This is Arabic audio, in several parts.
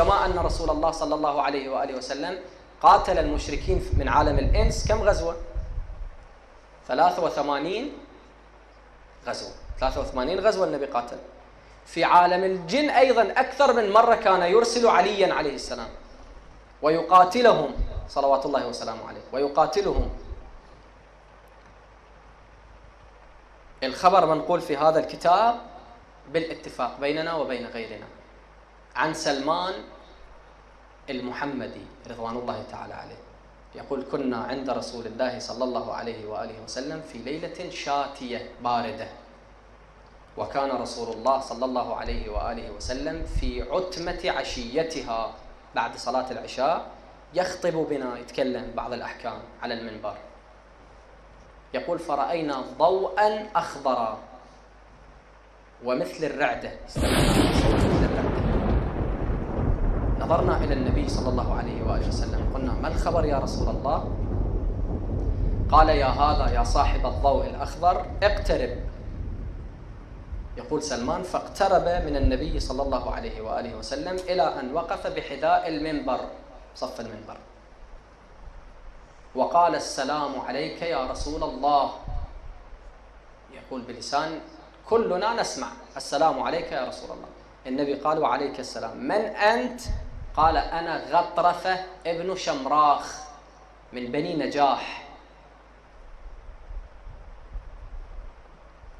كما أن رسول الله صلى الله عليه وآله وسلم قاتل المشركين من عالم الإنس كم غزوة؟ 83 غزوة. 83 غزوة النبي قاتل. في عالم الجن أيضا أكثر من مرة كان يرسل عليا عليه السلام. ويقاتلهم صلوات الله وسلامه عليه ويقاتلهم. الخبر منقول في هذا الكتاب بالاتفاق بيننا وبين غيرنا. عن سلمان المحمدي رضوان الله تعالى عليه. يقول كنا عند رسول الله صلى الله عليه وآله وسلم في ليلة شاتية باردة. وكان رسول الله صلى الله عليه وآله وسلم في عتمة عشيتها بعد صلاة العشاء يخطب بنا يتكلم بعض الأحكام على المنبر. يقول فرأينا ضوءا أخضرا ومثل الرعدة. الرعدة نظرنا إلى النبي صلى الله عليه وآله وسلم. قلنا ما الخبر يا رسول الله؟ قال يا هذا يا صاحب الضوء الأخضر اقترب. يقول سلمان فاقترب من النبي صلى الله عليه وآله وسلم إلى أن وقف بحذاء المنبر صف المنبر. وقال السلام عليك يا رسول الله. يقول بلسان كلنا نسمع السلام عليك يا رسول الله. النبي قال وعليك السلام. من أنت؟ قال أنا غطرفة ابن شمراخ من بني نجاح.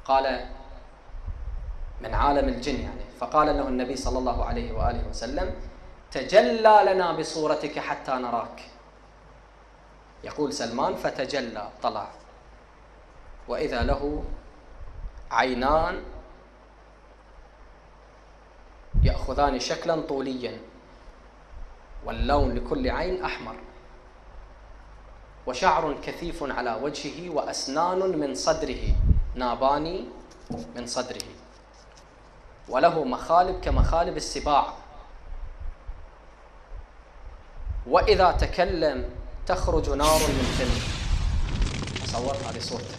قال من عالم الجن يعني. فقال له النبي صلى الله عليه وآله وسلم تجلى لنا بصورتك حتى نراك. يقول سلمان فتجلى طلع. وإذا له عينان يأخذان شكلا طوليا. واللون لكل عين أحمر. وشعر كثيف على وجهه وأسنان من صدره نابان من صدره. وله مخالب كمخالب السباع. وإذا تكلم تخرج نار من فمه تصور هذه صورته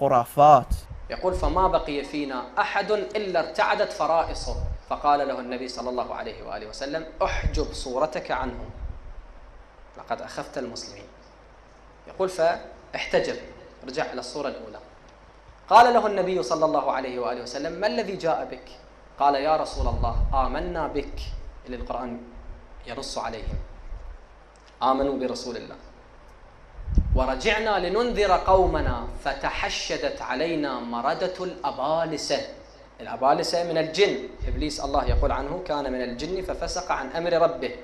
خرافات. يقول فما بقي فينا أحد إلا ارتعدت فرائصه. فقال له النبي صلى الله عليه وآله وسلم أحجب صورتك عنهم. لقد أخفت المسلمين. يقول فاحتجب رجع إلى الصورة الأولى. قال له النبي صلى الله عليه وآله وسلم ما الذي جاء بك؟ قال يا رسول الله آمنا بك. اللي القرآن ينص عليهم. آمنوا برسول الله. ورجعنا لننذر قومنا فتحشدت علينا مردة الأبالسة. الأبالسة من الجن. إبليس الله يقول عنه كان من الجن ففسق عن أمر ربه.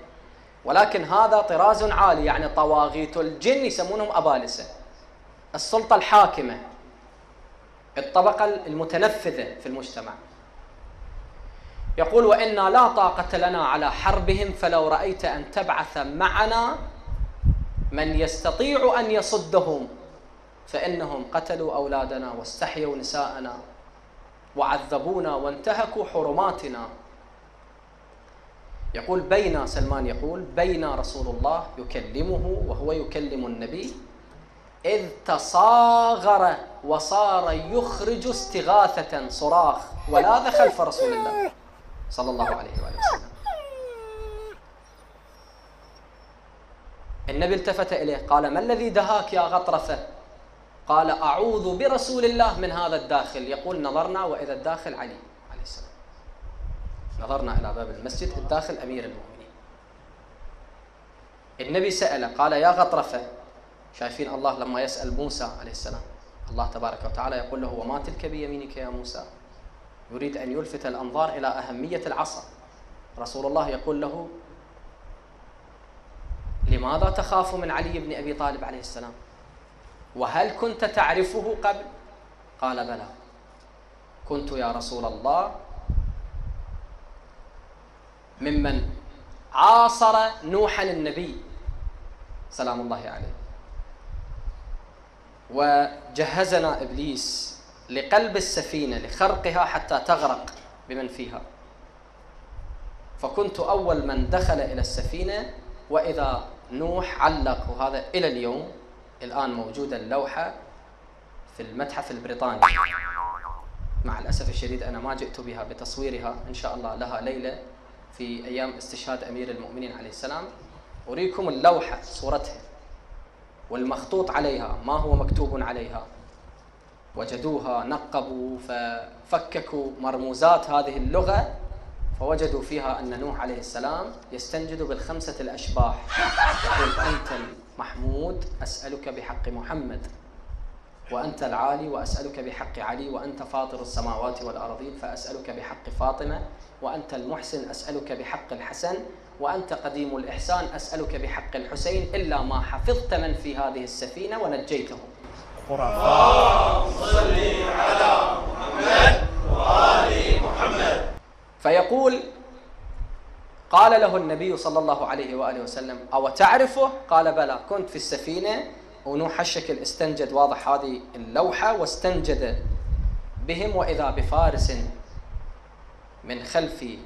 ولكن هذا طراز عالي يعني طواغيت الجن يسمونهم أبالسة. السلطة الحاكمة الطبقة المتنفذة في المجتمع. يقول وإنا لا طاقة لنا على حربهم فلو رأيت أن تبعث معنا من يستطيع أن يصدهم فإنهم قتلوا أولادنا واستحيوا نساءنا. وعذبونا وانتهكوا حرماتنا. يقول بين سلمان يقول بين رسول الله يكلمه وهو يكلم النبي إذ تصاغر وصار يخرج استغاثة صراخ ولاذ خلف رسول الله صلى الله عليه وآله وسلم. النبي التفت إليه قال ما الذي دهاك يا غطرفة قال أعوذ برسول الله من هذا الداخل. يقول نظرنا وإذا الداخل علي عليه السلام. نظرنا إلى باب المسجد الداخل أمير المؤمنين. النبي سأله قال يا غطرفة. شايفين الله لما يسأل موسى عليه السلام. الله تبارك وتعالى يقول له وما تلك بيمينك يا موسى؟ يريد أن يلفت الأنظار إلى أهمية العصا. رسول الله يقول له لماذا تخاف من علي بن أبي طالب عليه السلام؟ وهل كنت تعرفه قبل؟ قال بلى. كنت يا رسول الله. ممن عاصر نوحا النبي سلام الله عليه. وجهزنا إبليس لقلب السفينة لخرقها حتى تغرق بمن فيها. فكنت أول من دخل إلى السفينة وإذا نوح علق وهذا إلى اليوم الآن موجوده اللوحة في المتحف البريطاني. مع الأسف الشديد أنا ما جئت بها بتصويرها إن شاء الله لها ليلة في أيام استشهاد أمير المؤمنين عليه السلام. أريكم اللوحة صورتها. والمخطوط عليها ما هو مكتوب عليها. وجدوها نقبوا ففككوا مرموزات هذه اللغة فوجدوا فيها أن نوح عليه السلام يستنجد بالخمسة الأشباح. يقول أنت المحمود أسألك بحق محمد وأنت العالي وأسألك بحق علي وأنت فاطر السماوات والأرضين فأسألك بحق فاطمة وأنت المحسن أسألك بحق الحسن وأنت قديم الإحسان أسألك بحق الحسين إلا ما حفظت من في هذه السفينة ونجيته. خرافات. صل على محمد وآل محمد فيقول قال له النبي صلى الله عليه وآله وسلم أو تعرفه؟ قال بلى. كنت في السفينة ونوح الشكل استنجد. واضح هذه اللوحة واستنجد بهم وإذا بفارس من خلفي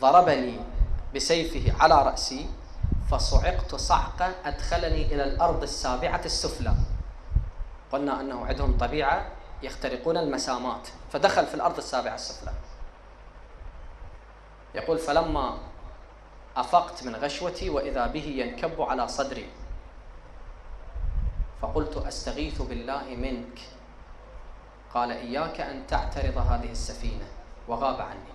ضربني بسيفه على رأسي فصعقت صعقة أدخلني إلى الأرض السابعة السفلى. قلنا أنه عندهم طبيعة يخترقون المسامات فدخل في الأرض السابعة السفلى. يقول فلما أفقت من غشوتي وإذا به ينكب على صدري. فقلت أستغيث بالله منك. قال إياك أن تعترض هذه السفينة وغاب عني.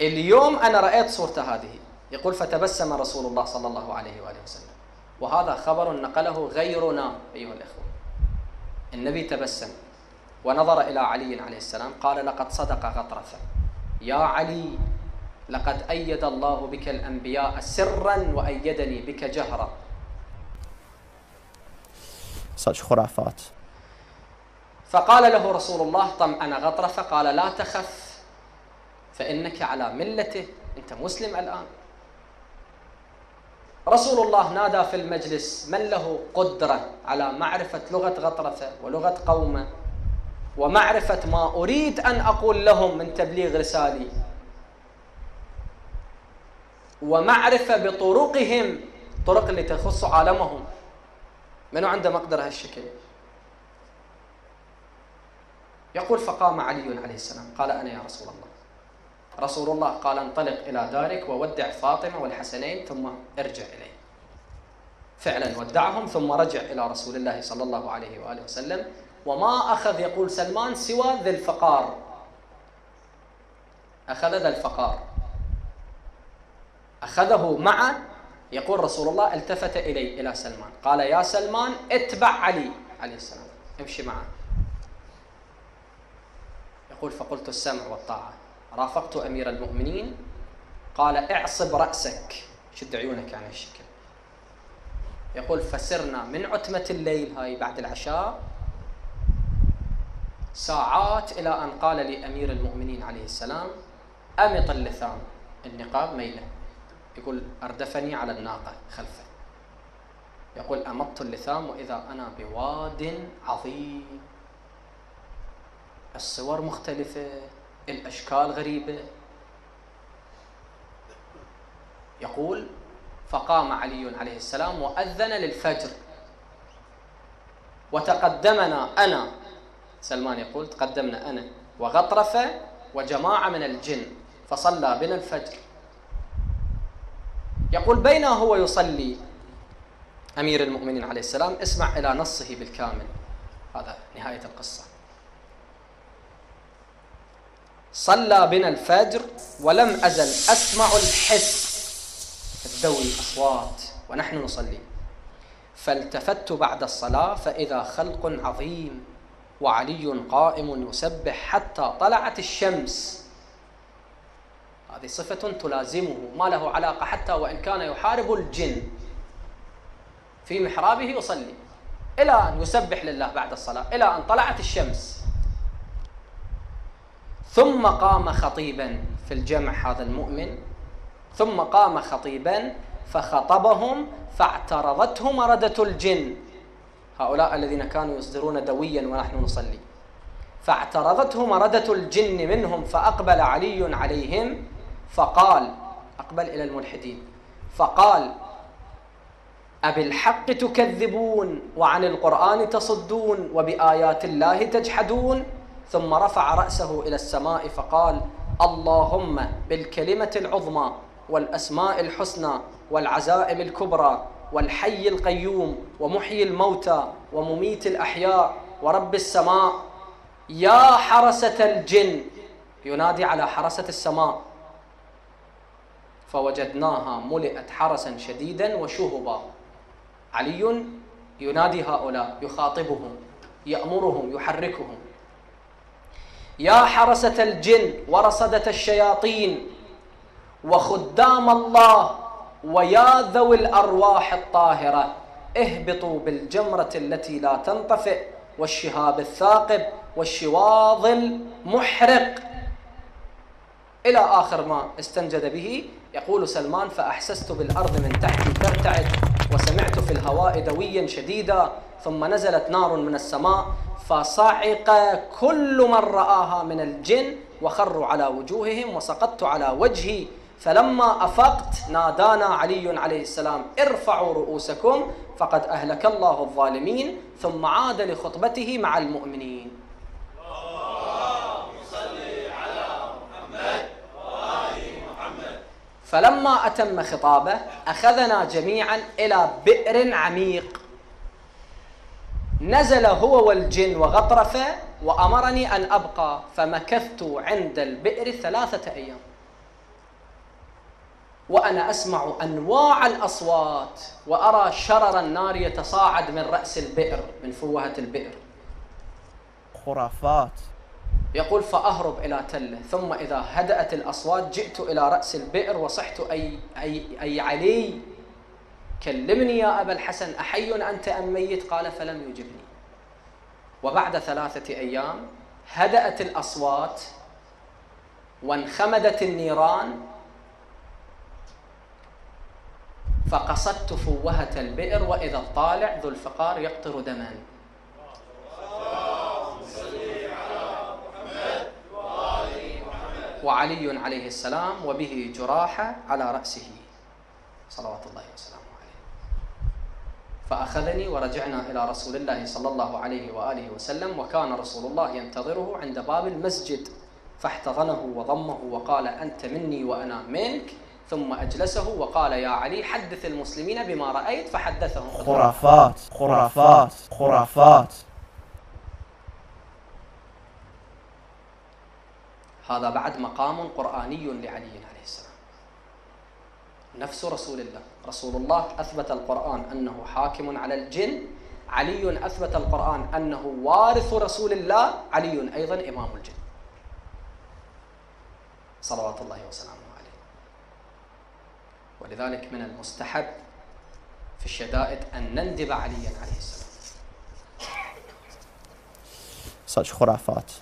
اليوم أنا رأيت صورته هذه. يقول فتبسم رسول الله صلى الله عليه وآله وسلم. وهذا خبر نقله غيرنا أيها الإخوة. النبي تبسم. ونظر إلى علي عليه السلام قال لقد صدق غطرفة يا علي لقد أيد الله بك الأنبياء سرا وأيدني بك جهرا. Such خرافات. فقال له رسول الله طمأن غطرفة قال لا تخف فإنك على ملته أنت مسلم الآن. رسول الله نادى في المجلس من له قدرة على معرفة لغة غطرفة ولغة قومه؟ ومعرفة ما أريد أن أقول لهم من تبليغ رسالي. ومعرفة بطرقهم طرق اللي تخص عالمهم. منو عنده مقدرة هالشكل؟ يقول فقام علي عليه السلام قال أنا يا رسول الله. رسول الله قال انطلق إلى دارك وودع فاطمة والحسنين ثم ارجع إليه. فعلا ودعهم ثم رجع إلى رسول الله صلى الله عليه وآله وسلم. وما أخذ يقول سلمان سوى ذي الفقار. أخذ ذا الفقار. أخذه معه يقول رسول الله التفت إلي إلى سلمان. قال يا سلمان اتبع علي. عليه السلام. امشي معه يقول فقلت السمع والطاعة. رافقت أمير المؤمنين. قال اعصب رأسك. شد عيونك عن الشكل. يقول فسرنا من عتمة الليل هاي بعد العشاء ساعات إلى أن قال لي أمير المؤمنين عليه السلام أمط اللثام. النقاب ميلة. يقول أردفني على الناقة خلفه. يقول أمطت اللثام وإذا أنا بواد عظيم. الصور مختلفة الأشكال غريبة. يقول فقام علي عليه السلام وأذن للفجر. وتقدمنا أنا سلمان يقول تقدمنا أنا. وغطرفة وجماعة من الجن فصلى بنا الفجر. يقول بين هو يصلي. أمير المؤمنين عليه السلام اسمع إلى نصه بالكامل. هذا نهاية القصة. صلى بنا الفجر ولم أزل. أسمع الحس الدوي الأصوات ونحن نصلي. فالتفت بعد الصلاة فإذا خلق عظيم. وعلي قائم يسبح حتى طلعت الشمس. هذه صفة تلازمه ما له علاقة حتى وإن كان يحارب الجن. في محرابه يصلي. إلى أن يسبح لله بعد الصلاة إلى أن طلعت الشمس. ثم قام خطيبا في الجمع هذا المؤمن. ثم قام خطيبا فخطبهم فاعترضته مردة الجن. هؤلاء الذين كانوا يصدرون دويا ونحن نصلي. فاعترضته مردة الجن منهم فأقبل علي عليهم فقال أقبل إلى الملحدين فقال أبالحق تكذبون وعن القرآن تصدون وبآيات الله تجحدون؟ ثم رفع رأسه إلى السماء فقال اللهم بالكلمة العظمى والأسماء الحسنى والعزائم الكبرى والحي القيوم ومحيي الموتى ومميت الأحياء ورب السماء. يا حرسة الجن. ينادي على حرسة السماء. فوجدناها ملئت حرسا شديدا وشهبا. علي ينادي هؤلاء يخاطبهم يأمرهم يحركهم. يا حرسة الجن ورصدة الشياطين. وخدام الله ويا ذوي الأرواح الطاهرة اهبطوا بالجمرة التي لا تنطفئ والشهاب الثاقب والشواظ المحرق. إلى آخر ما استنجد به يقول سلمان فأحسست بالأرض من تحتي ترتعد وسمعت في الهواء دويا شديدا ثم نزلت نار من السماء فصعق كل من رآها من الجن وخروا على وجوههم وسقطت على وجهي فلما أفقت نادانا علي عليه السلام ارفعوا رؤوسكم فقد أهلك الله الظالمين ثم عاد لخطبته مع المؤمنين. فلما أتم خطابه أخذنا جميعا إلى بئر عميق. نزل هو والجن وغطرفه وأمرني أن أبقى فمكثت عند البئر ثلاثة أيام. وأنا أسمع أنواع الأصوات وأرى شرر النار يتصاعد من رأس البئر من فوهة البئر. خرافات. يقول فأهرب إلى تله ثم إذا هدأت الأصوات جئت إلى رأس البئر وصحت أي, أي, أي علي. كلمني يا أبا الحسن أحي أنت أم ميت؟ قال فلم يجبني. وبعد ثلاثة أيام هدأت الأصوات وانخمدت النيران فقصدت فوهة البئر وإذا الطالع ذو الفقار يقطر دما. وعلي عليه السلام وبه جراحة على رأسه. صلوات الله وسلامه عليه. فأخذني ورجعنا إلى رسول الله صلى الله عليه وآله وسلم وكان رسول الله ينتظره عند باب المسجد. فاحتضنه وضمه وقال أنت مني وأنا منك. ثم أجلسه وقال يا علي حدث المسلمين بما رأيت فحدثهم. خرافات خرافات خرافات. هذا بعد مقام قرآني لعلي عليه السلام. نفس رسول الله. رسول الله أثبت القرآن أنه حاكم على الجن. علي أثبت القرآن أنه وارث رسول الله. علي أيضا إمام الجن. صلوات الله وسلامه ولذلك من المستحب في الشدائد أن نندب عليا عليه السلام. Such خرافات.